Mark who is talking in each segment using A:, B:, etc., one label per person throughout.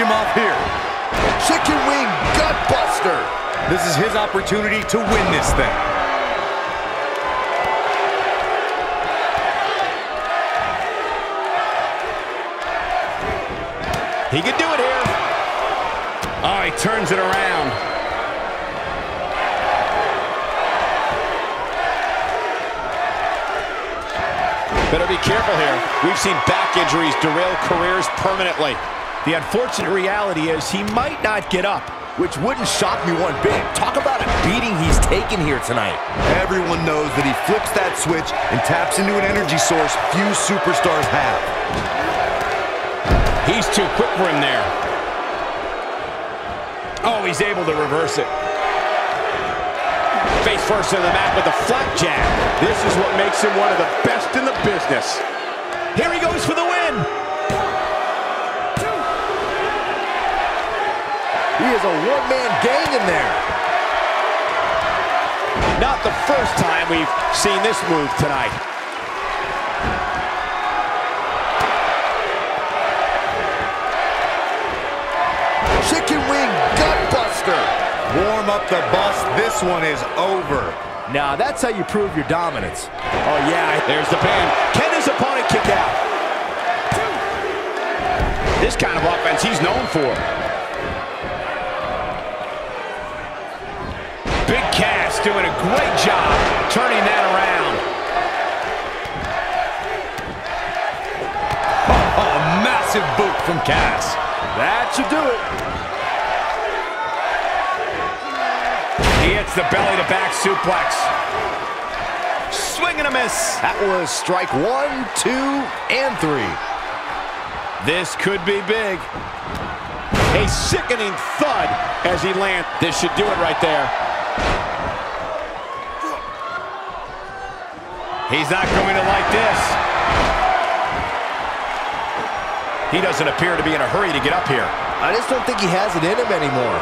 A: him off here.
B: Chicken wing gutbuster.
A: This is his opportunity to win this thing.
C: He can do it here. Oh, he turns it around. Better be careful here. We've seen back injuries derail careers permanently.
D: The unfortunate reality is he might not get up.
B: Which wouldn't shock me one bit. Talk about a beating he's taken here tonight.
A: Everyone knows that he flips that switch and taps into an energy source few superstars have.
C: He's too quick for him there. Oh, he's able to reverse it. Face first in the mat with a flat jab. This is what makes him one of the best in the business. Here he goes for the win.
B: He is a one-man gang in there.
C: Not the first time we've seen this move tonight.
B: Chicken wing gutbuster.
A: Warm up the bus. This one is over.
B: Now, that's how you prove your dominance.
C: Oh, yeah, there's the pin. Can his opponent kick out? This kind of offense he's known for. Cass doing a great job turning that around.
A: Oh, massive boot from Cass.
B: That should do it.
C: He hits the belly-to-back suplex. Swing and a miss.
B: That was strike one, two, and three.
C: This could be big. A sickening thud as he lands. This should do it right there. He's not going to like this. He doesn't appear to be in a hurry to get up here.
B: I just don't think he has it in him anymore.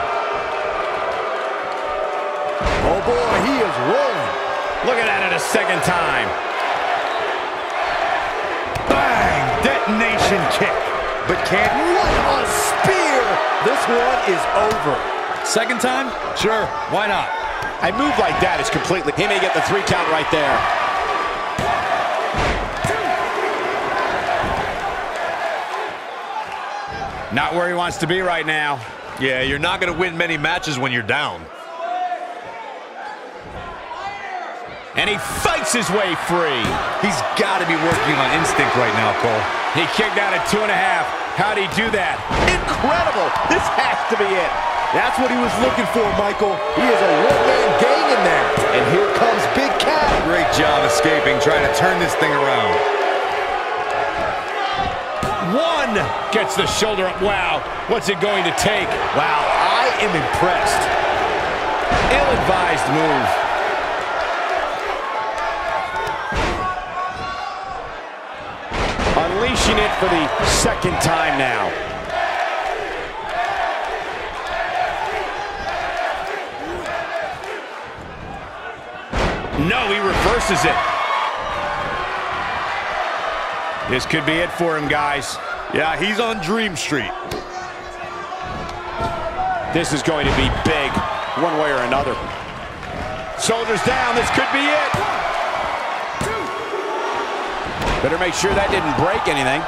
B: Oh boy, he is rolling.
C: Looking at it a second time.
A: Bang! Detonation kick. But can't...
B: What a spear! This one is over.
A: Second time? Sure, why not?
C: A move like that is completely... He may get the three count right there. Not where he wants to be right now.
A: Yeah, you're not going to win many matches when you're down.
C: And he fights his way free.
A: He's got to be working on instinct right now, Cole.
C: He kicked out at two and a half. How'd he do that?
B: Incredible! This has to be it. That's what he was looking for, Michael. He is a And here comes Big Cat.
A: Great job escaping, trying to turn this thing around.
C: One gets the shoulder up. Wow, what's it going to take?
B: Wow, I am impressed.
C: Ill-advised move. Unleashing it for the second time now. No, he reverses it. This could be it for him, guys.
A: Yeah, he's on Dream Street.
C: This is going to be big, one way or another. Shoulders down, this could be it. Better make sure that didn't break anything.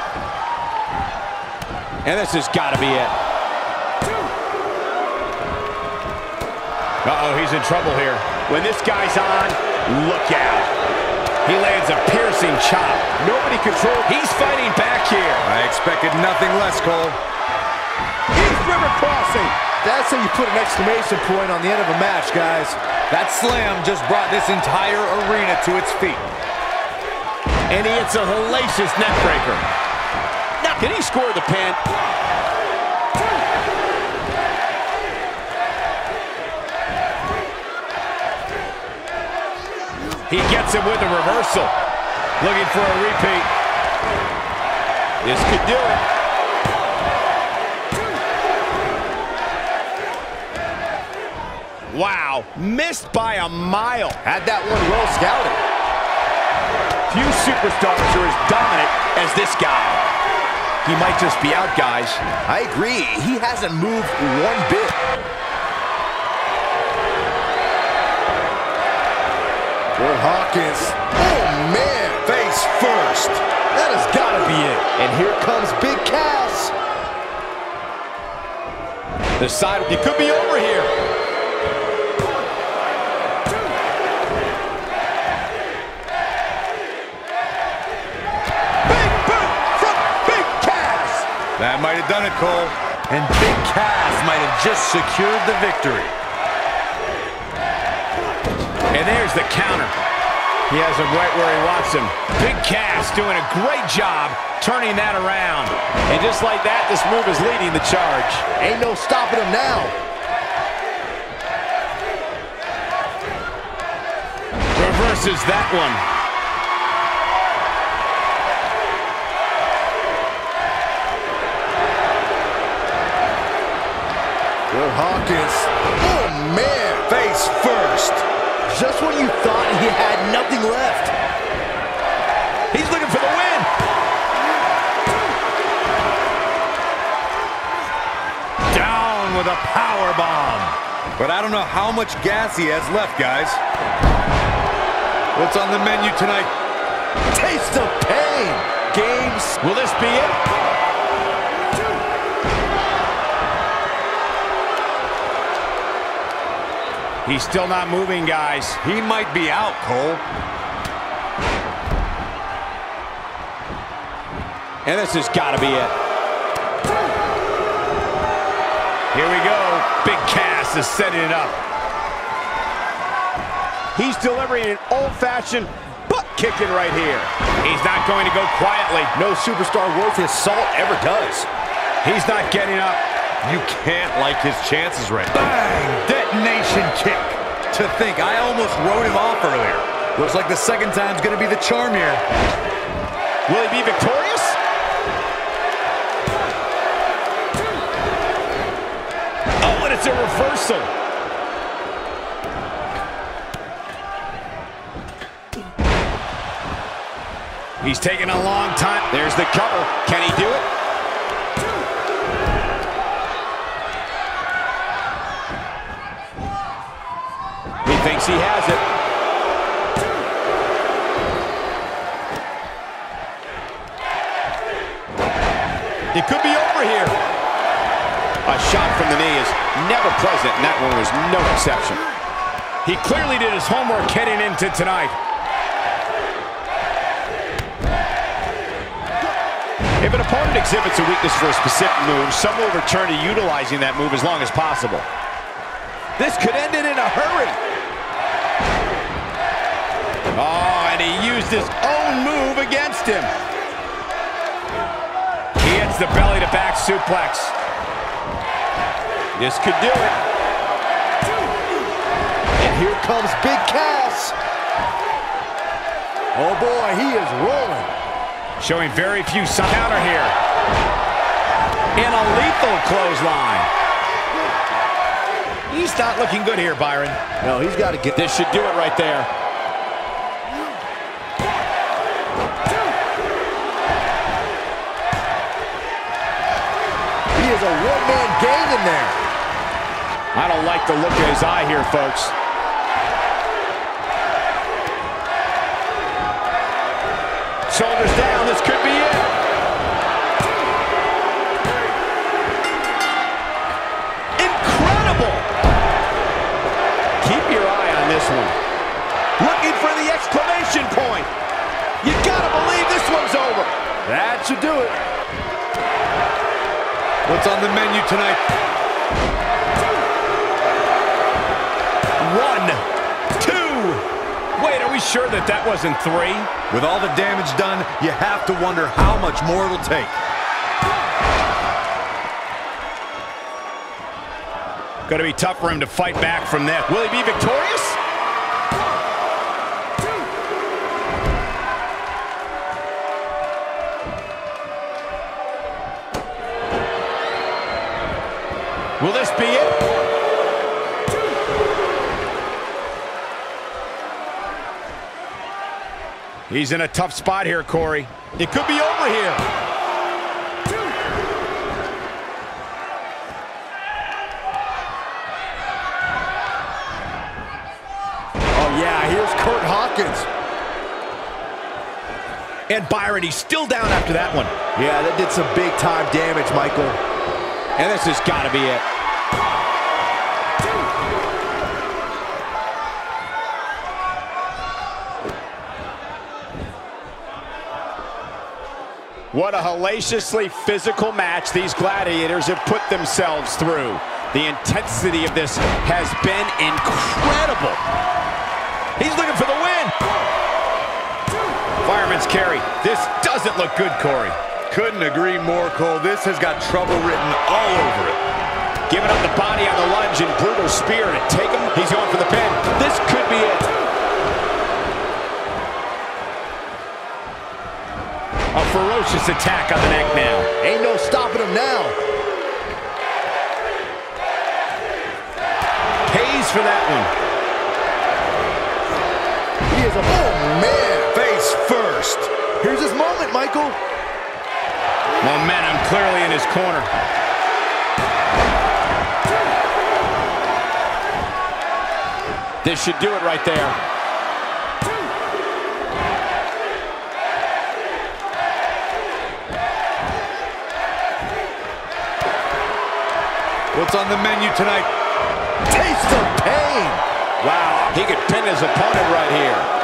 C: And this has got to be it. Uh-oh, he's in trouble here. When this guy's on, look out. He lands a piercing chop. Nobody controls. He's fighting back here.
A: I expected nothing less, Cole.
C: He's river crossing.
B: That's how you put an exclamation point on the end of a match, guys.
A: That slam just brought this entire arena to its feet.
C: And he hits a hellacious neckbreaker. Now, can he score the pin? He gets him with a reversal. Looking for a repeat. This could do it. Wow, missed by a mile.
B: Had that one well scouted.
C: Few superstars are as dominant as this guy.
D: he might just be out, guys.
B: I agree. He hasn't moved one bit. Curt Hawkins. Oh, man.
A: Face first.
B: That has got to be it. And here comes Big Cass.
D: The side, it could be over here.
B: Big boot from Big Cass.
A: That might have done it, Cole. And Big Cass might have just secured the victory.
C: And there's the counter. He has him right where he wants him. Big Cass doing a great job turning that around.
D: And just like that, this move is leading the charge.
B: Ain't no stopping him now.
C: Reverses that one.
B: Hawkins. Oh, man.
A: Face first.
B: Just when you thought he had nothing left.
C: He's looking for the win.
A: Down with a power bomb. But I don't know how much gas he has left, guys. What's on the menu tonight?
B: Taste of pain. Games.
C: Will this be it? He's still not moving, guys.
A: He might be out, Cole.
D: And this has got to be it.
C: Here we go. Big Cass is setting it up.
D: He's delivering an old-fashioned butt kicking right here.
C: He's not going to go quietly.
B: No superstar worth his salt ever does.
C: He's not getting up.
A: You can't like his chances right now. Bang! Detonation kick. To think, I almost wrote him off earlier. Looks like the second time's gonna be the charm here.
C: Will he be victorious? Oh, and it's a reversal. He's taking a long time.
D: There's the cover. Can he do it? Thinks he has it. It could be over here. A shot from the knee is never pleasant, and that one was no exception.
C: He clearly did his homework heading into tonight.
D: If an opponent exhibits a weakness for a specific move, some will return to utilizing that move as long as possible.
B: This could end it in a hurry.
C: Oh, and he used his own move against him. He hits the belly-to-back suplex.
D: This could do it.
B: And here comes Big Cass. Oh boy, he is rolling.
C: Showing very few signs. Counter here. In a lethal clothesline. He's not looking good here, Byron.
B: No, he's got to get
D: This should do it right there.
B: One-man in there.
D: I don't like the look in his eye here, folks.
C: Shoulders down. This could be it. Incredible.
D: Keep your eye on this one.
C: Looking for the exclamation point. You gotta believe this one's over.
B: That should do it.
A: What's on the menu tonight?
C: One, two. Wait, are we sure that that wasn't three?
A: With all the damage done, you have to wonder how much more it'll take.
C: Going to be tough for him to fight back from that. Will he be victorious? Will this be it? He's in a tough spot here, Corey. It could be over here.
B: Oh, yeah, here's Curt Hawkins.
C: And Byron, he's still down after that one.
B: Yeah, that did some big time damage, Michael.
C: And this has got to be it. What a hellaciously physical match these gladiators have put themselves through. The intensity of this has been incredible. He's looking for the win. Fireman's carry. This doesn't look good, Corey.
A: Couldn't agree more, Cole. This has got trouble written all over it.
C: Giving up the body on the lunge and brutal spear to take him. He's going for the pin. This could be it. A ferocious attack on the neck now.
B: Ain't no stopping him now.
C: Pays for that one.
B: He is a, oh man.
A: Face first.
B: Here's his moment, Michael.
C: Momentum clearly in his corner. This should do it right there.
A: What's on the menu tonight?
B: Taste of pain.
C: Wow, he could pin his opponent right here.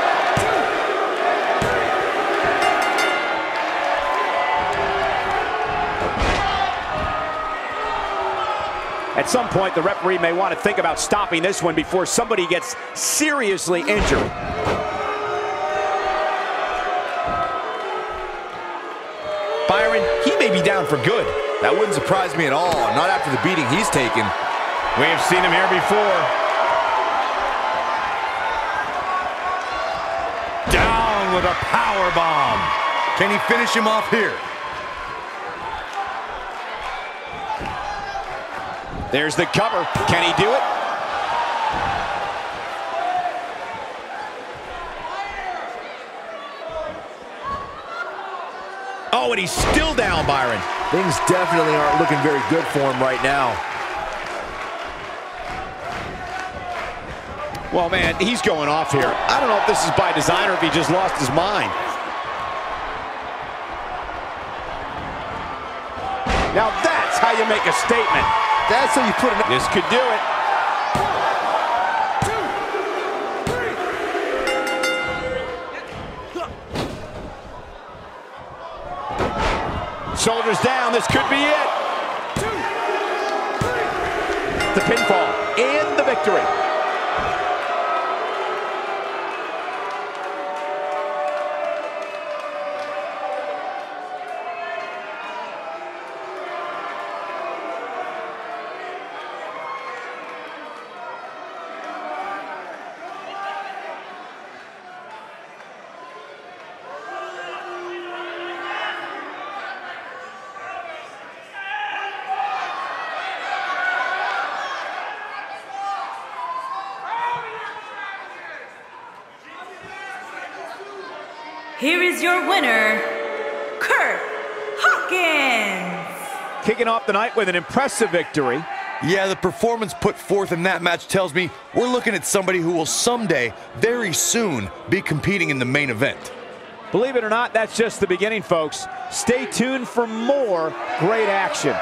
C: At some point, the referee may want to think about stopping this one before somebody gets seriously injured. Byron, he may be down for good.
A: That wouldn't surprise me at all, not after the beating he's taken.
C: We have seen him here before.
A: Down with a power bomb. Can he finish him off here?
C: There's the cover. Can he do it? Oh, and he's still down, Byron.
B: Things definitely aren't looking very good for him right now.
C: Well, man, he's going off here. I don't know if this is by design or if he just lost his mind. Now that's how you make a statement.
B: That's how you put it.
C: This could do it. Shoulders down. This could be it. The pinfall and the victory.
E: Here is your winner, Curt Hawkins.
C: Kicking off the night with an impressive victory.
A: Yeah, the performance put forth in that match tells me we're looking at somebody who will someday, very soon, be competing in the main event.
C: Believe it or not, that's just the beginning, folks. Stay tuned for more great action.